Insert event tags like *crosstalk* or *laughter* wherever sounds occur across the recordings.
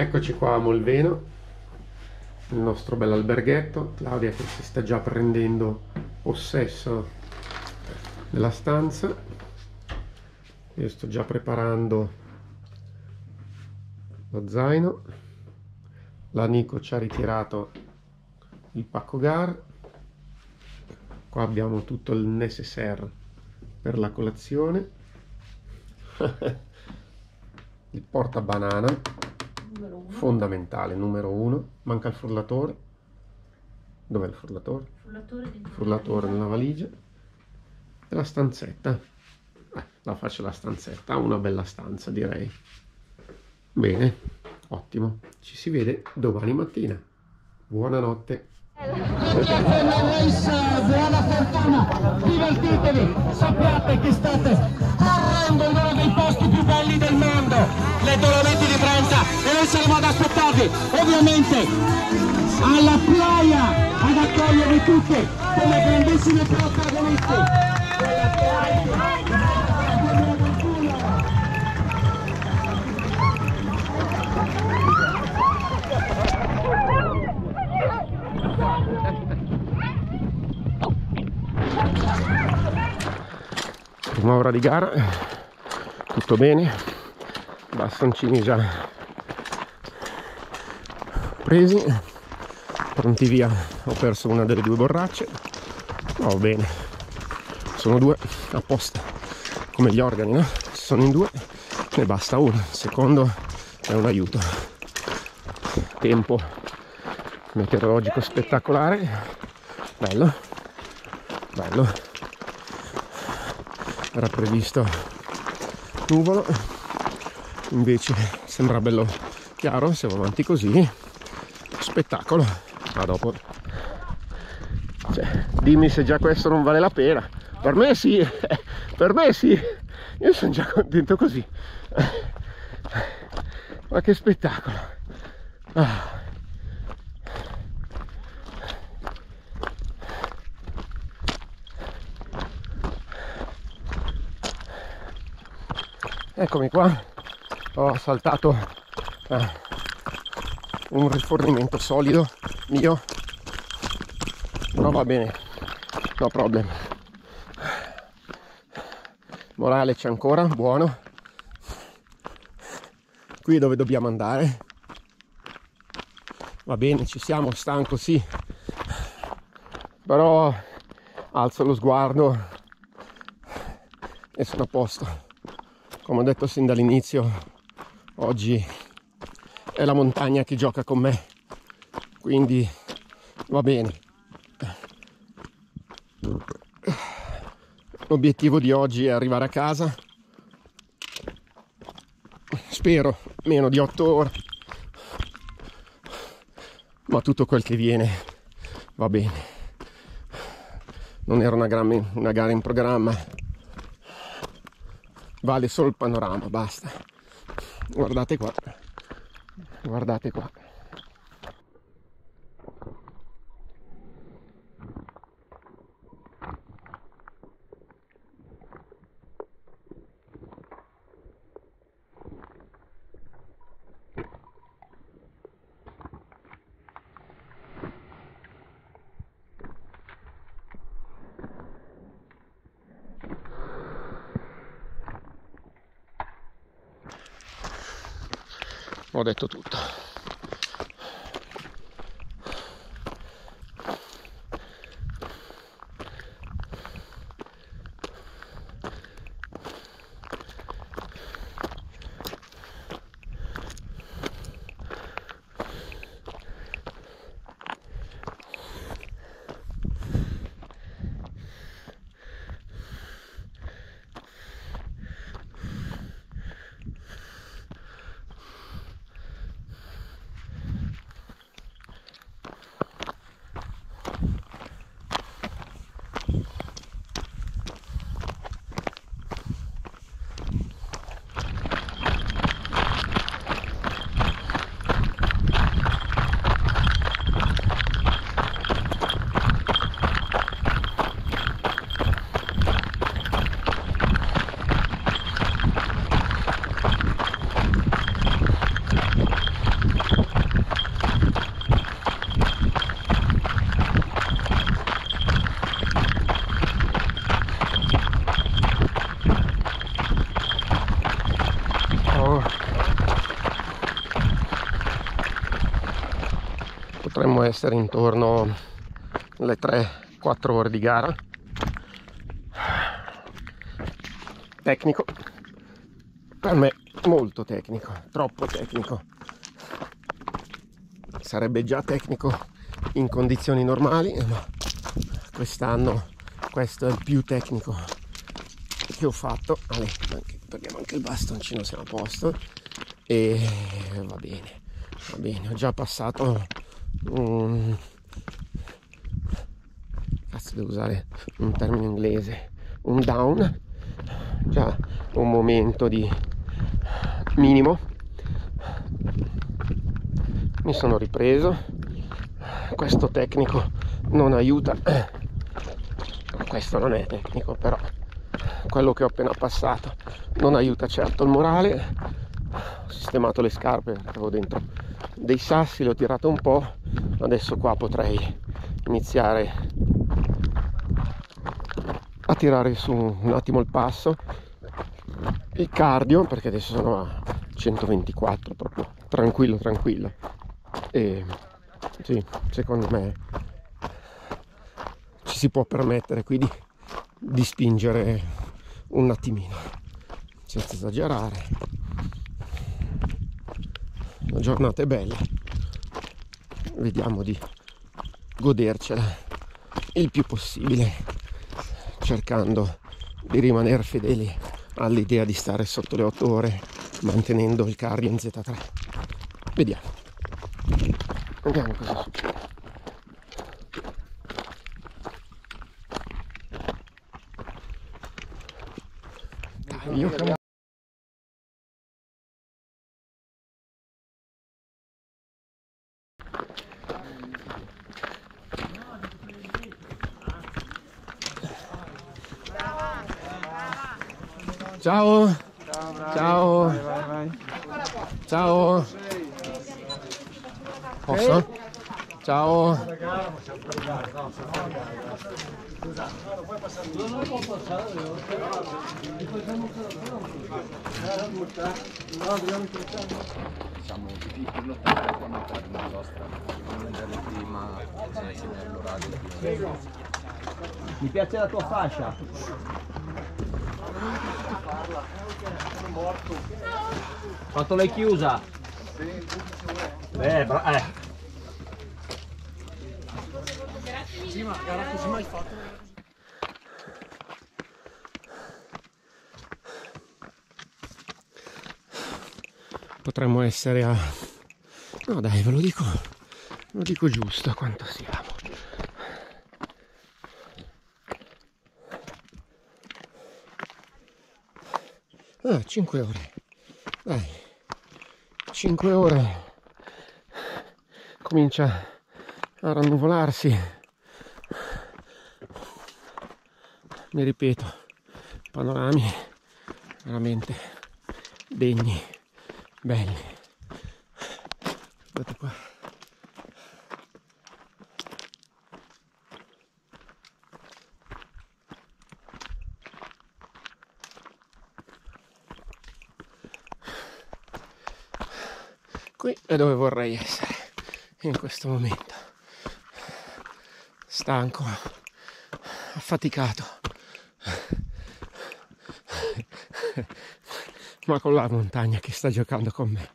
Eccoci qua a Molveno, il nostro bel alberghetto. Claudia che si sta già prendendo possesso della stanza. Io sto già preparando lo zaino. La Nico ci ha ritirato il pacco gar. Qua abbiamo tutto il necessaire per la colazione. *laughs* il porta banana fondamentale, numero uno. Manca il frullatore. Dov'è il frullatore? Frullatore, il frullatore nella valigia. E la stanzetta. Eh, la faccio la stanzetta. una bella stanza, direi. Bene, ottimo. Ci si vede domani mattina. Buonanotte. Buona fortuna, divertitevi, sappiate che state correndo in uno dei posti più belli del mondo, le Dolomiti di noi saremo ad aspettarvi, ovviamente, alla playa ad accogliervi tutti come grandissimi protagonisti. prima ora di gara tutto bene bastoncini già presi. Pronti via. Ho perso una delle due borracce. Va bene. Sono due. Apposta come gli organi no? sono in due. Ne basta uno secondo è un aiuto. Tempo meteorologico spettacolare. Bello. Bello. Era previsto nuvolo. Invece sembra bello chiaro. Siamo avanti così spettacolo. A dopo. Cioè, dimmi se già questo non vale la pena. Per me sì *laughs* per me sì. Io sono già contento così. Ma che spettacolo. Ah. eccomi qua. Ho saltato. Eh, un rifornimento solido mio. Però va bene no problem. Morale c'è ancora buono. Qui dove dobbiamo andare. Va bene ci siamo stanco sì. Però alzo lo sguardo e sono a posto. Come ho detto sin dall'inizio oggi è la montagna che gioca con me. Quindi va bene. L'obiettivo di oggi è arrivare a casa. Spero meno di 8 ore. Ma tutto quel che viene va bene. Non era una, gran, una gara in programma. Vale solo il panorama basta. Guardate qua guardate qua ho detto tutto essere intorno alle 3-4 ore di gara. Tecnico. Per me molto tecnico troppo tecnico. Sarebbe già tecnico in condizioni normali ma quest'anno questo è il più tecnico che ho fatto. Allora, prendiamo anche il bastoncino siamo a posto. E va bene va bene ho già passato un cazzo devo usare un termine inglese. Un down. Già un momento di minimo. Mi sono ripreso. Questo tecnico non aiuta. Questo non è tecnico però quello che ho appena passato non aiuta certo il morale. Ho sistemato le scarpe avevo dentro dei sassi li ho tirato un po' adesso qua potrei iniziare a tirare su un attimo il passo. Il cardio perché adesso sono a 124 proprio tranquillo tranquillo. E sì secondo me ci si può permettere qui di, di spingere un attimino senza esagerare giornata è bella. Vediamo di godercela il più possibile cercando di rimanere fedeli all'idea di stare sotto le 8 ore mantenendo il cardio in Z3 vediamo. Vediamo cosa succede. Dai, cam- Ciao. Ciao. Ciao. Posso? Ciao. siamo tutti per lottare quando entrare nella nostra non andare prima insieme all'orario Mi piace la tua fascia. Quanto l'hai chiusa? Eh, bra- eh. Potremmo essere a... No dai, ve lo dico, lo dico giusto quanto siamo. Ah, 5 ore. Dai. 5 ore. Comincia a rannuvolarsi. Mi ripeto, panorami veramente degni, belli. Guardate qua. Qui è dove vorrei essere in questo momento. Stanco, affaticato, ma con la montagna che sta giocando con me.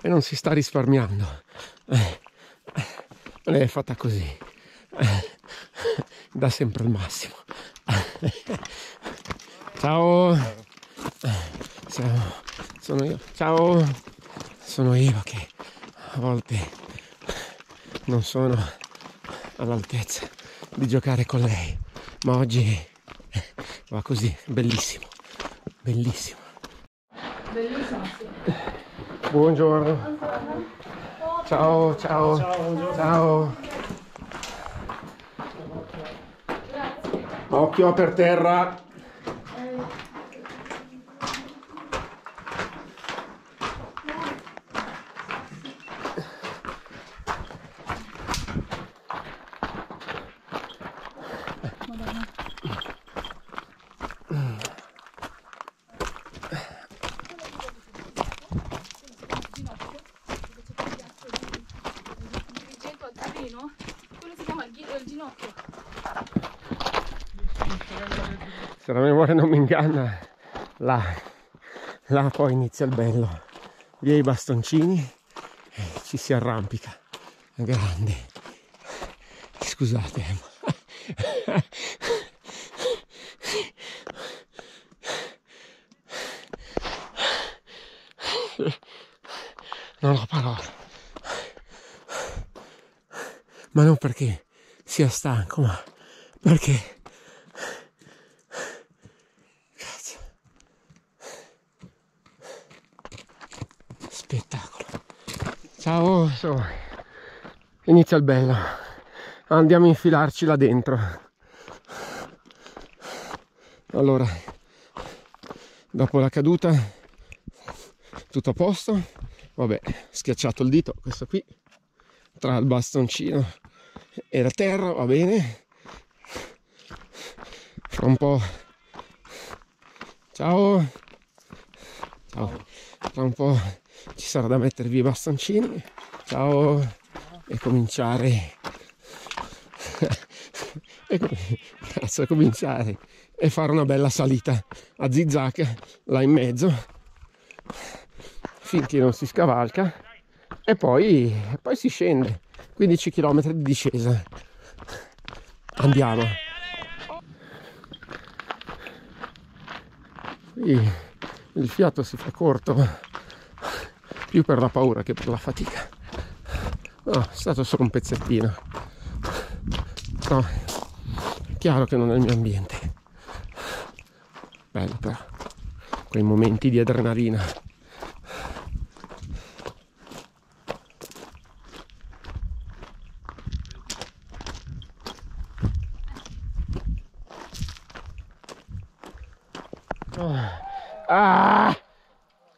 E non si sta risparmiando. Lei è fatta così. Dà sempre il massimo. Ciao. Siamo- sono io. Ciao. Sono io che a volte non sono all'altezza di giocare con lei. Ma oggi va così, bellissimo. Bellissimo. Buongiorno. Ciao, ciao. Ciao. Occhio per terra. Se la memoria non mi inganna, là, là poi inizia il bello. Via i bastoncini e ci si arrampica. Grande. Scusate. ma- Non ho parole. Ma non perché sia stanco, ma perché... Spettacolo. Ciao, so. inizia il bello. Andiamo a infilarci là dentro. Allora, dopo la caduta, tutto a posto. Vabbè, schiacciato il dito, questo qui, tra il bastoncino e la terra, va bene. Fra un po'. Ciao. Ciao. Tra un po' ci sarà da mettervi i bastoncini. Ciao. E cominciare. *laughs* e cazzo, cominciare e fare una bella salita. A zigzag là in mezzo. Finché non si scavalca. E poi, poi si scende. 15 km di discesa. Andiamo. Qui il fiato si fa corto più per la paura che per la fatica. No, è stato solo un pezzettino. No, chiaro che non è il mio ambiente. Bello però. Quei momenti di adrenalina. Ah,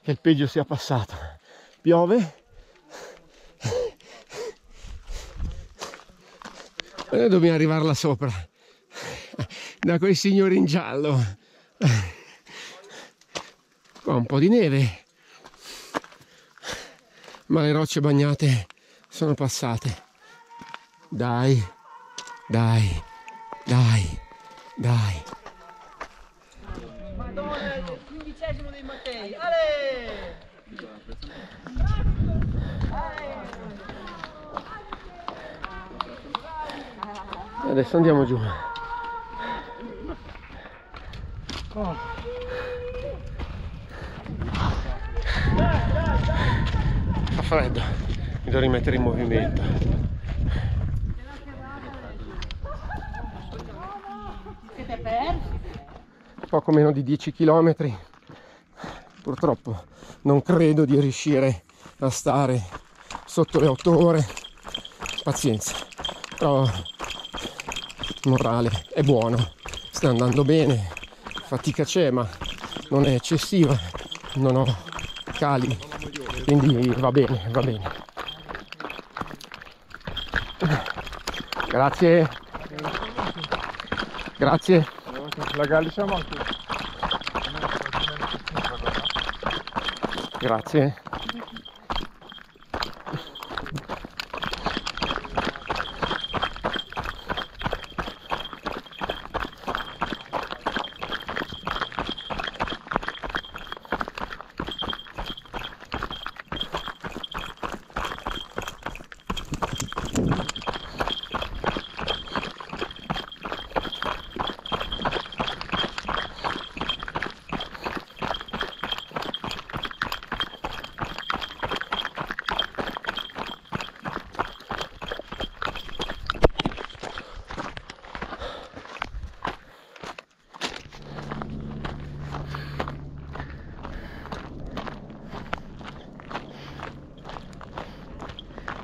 che il peggio sia passato. Piove. E noi dobbiamo arrivare là sopra. Da quei signori in giallo. Qua un po' di neve. Ma le rocce bagnate sono passate. Dai, dai, dai, dai. Adesso andiamo giù. Fa freddo, mi devo rimettere in movimento. Siete persi? Poco meno di 10 km. Purtroppo non credo di riuscire a stare sotto le 8 ore. Pazienza. Però il morale è buono, sta andando bene, fatica c'è ma non è eccessiva, non ho cali, quindi va bene, va bene. Grazie. Grazie. La Gallicia manco. Grazie.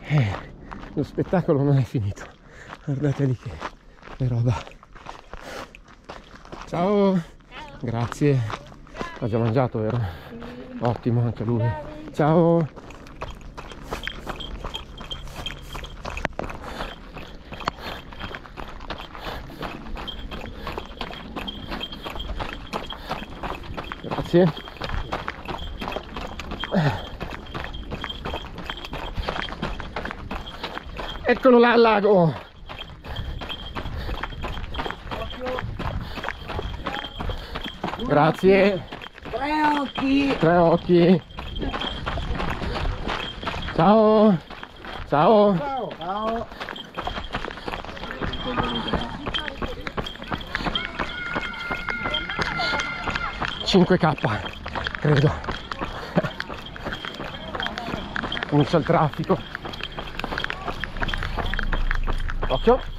Eh, lo spettacolo non è finito. Guardate lì che, che roba. Ciao. Grazie. Ha già mangiato, vero? Ottimo, anche lui. Ciao. Grazie. Eccolo là al lago. Grazie. Tre occhi. Tre occhi. Ciao. Ciao. Ciao. 5k, credo. Comincia il traffico. Occhio.